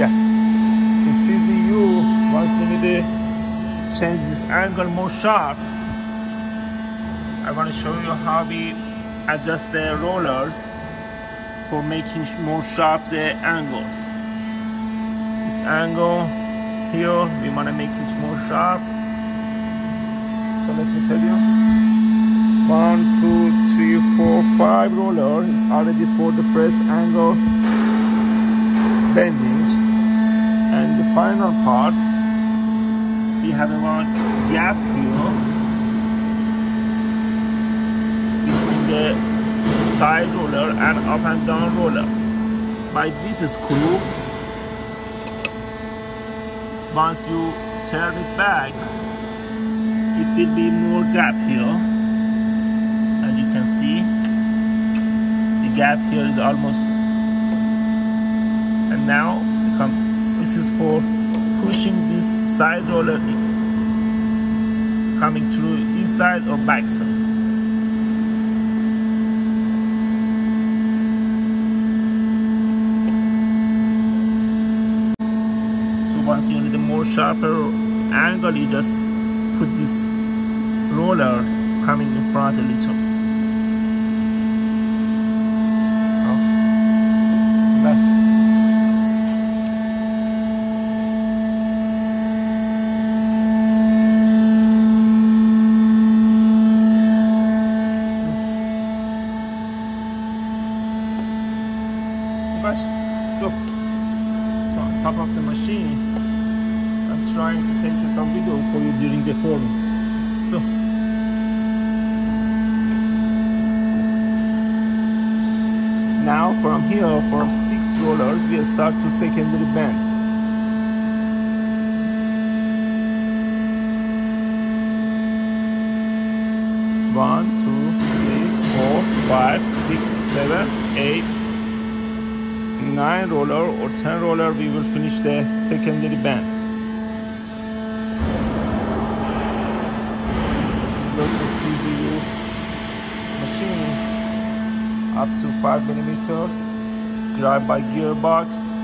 yeah the CZU once we change this angle more sharp. I want to show you how we adjust the rollers for making more sharp the angles. This angle here we want to make it more sharp. So let me tell you. One two three four five rollers is already for the press angle bending and the final parts we have one gap here between the side roller and up and down roller. By this screw once you turn it back it will be more gap here. As you can see the gap here is almost and now this is for pushing this side roller coming through inside or back side once you need a more sharper angle you just put this roller coming in front a little So, of the machine, I'm trying to take some video for you during the forming. So, now from here, from six rollers, we start to secondary bend. One, two, three, four, five, six, seven, eight, nine roller or 10 roller we will finish the secondary bend this is Lotos CZU machine. Up to 5 millimeters. Drive by gearbox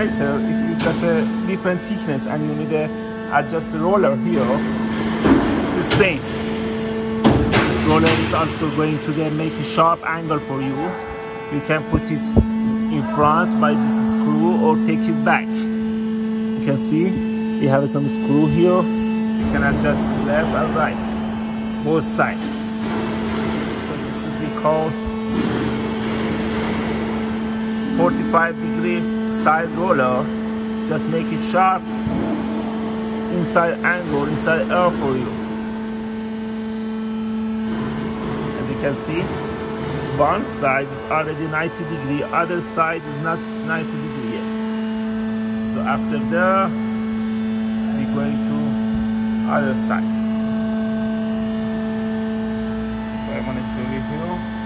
later, if you got a different thickness and you need to adjust the roller here, it's the same. This roller is also going to make a sharp angle for you. You can put it in front by this screw or take it back. You can see we have some screw here. You can adjust left and right, both sides. So this is we call 45 degree side roller just make it sharp inside angle inside air for you. As you can see this one side is already 90 degree other side is not 90 degree yet. So after there we're going to other side so I want to show you here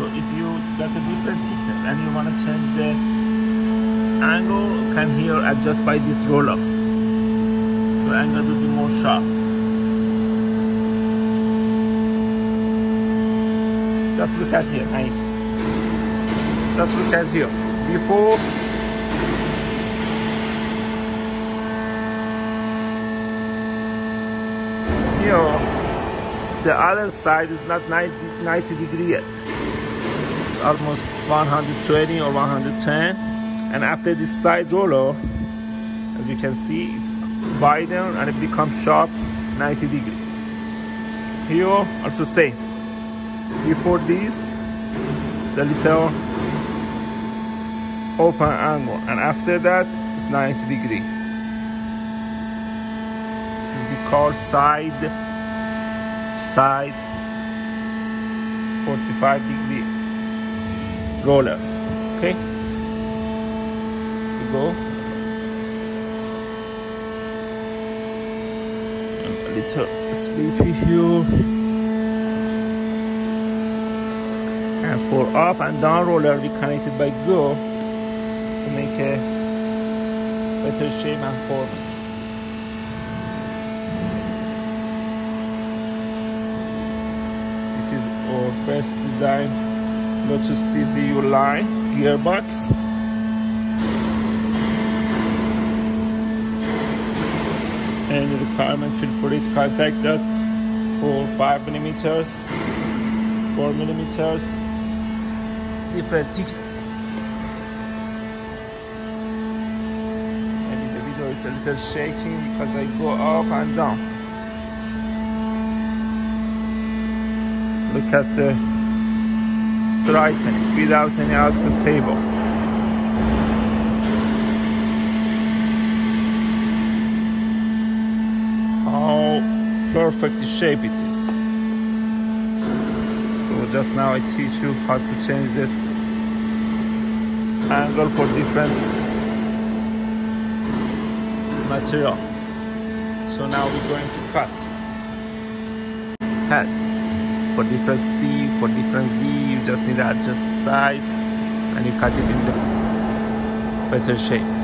So if you got a different thickness and you want to change the angle, can here adjust by this roller. The angle will be more sharp. Just look at here, right? Just look at here. Before here the other side is not 90, 90 degree yet it's almost 120 or 110 and after this side roller as you can see it's widen and it becomes sharp 90 degree. Here also same. Before this it's a little open angle. And after that it's 90 degree. This is because side side 45 degree rollers okay. We go. A little sleepy here. And for up and down roller we connected by go to make a better shape and form. This is our first design Lotos CZU line gearbox. Any requirement feel free to contact us for 5 millimeters 4 millimeters. Different thickness maybe the video is a little shaking because I go up and down. Look at the straightening without any output table. How perfect the shape it is. So just now I teach you how to change this angle for different material. So now we're going to cut. Head for different C, for different Z, you just need to adjust the size and you cut it in the better shape.